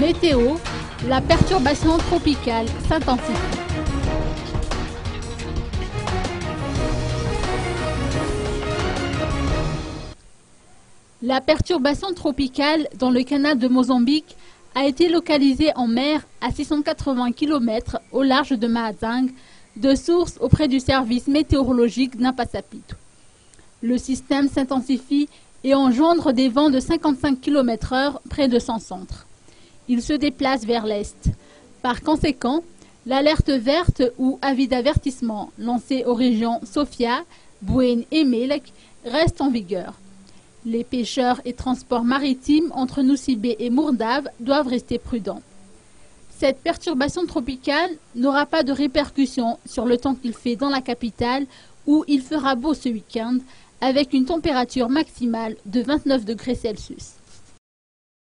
Météo, la perturbation tropicale s'intensifie. La perturbation tropicale dans le canal de Mozambique a été localisée en mer à 680 km au large de Mahazang, de source auprès du service météorologique d'Impasapito. Le système s'intensifie et engendre des vents de 55 km/h près de son centre. Il se déplace vers l'est. Par conséquent, l'alerte verte ou avis d'avertissement lancé aux régions Sofia, Bouin et Melek reste en vigueur. Les pêcheurs et transports maritimes entre Noussibé et Mourdave doivent rester prudents. Cette perturbation tropicale n'aura pas de répercussions sur le temps qu'il fait dans la capitale où il fera beau ce week-end avec une température maximale de 29 degrés Celsius.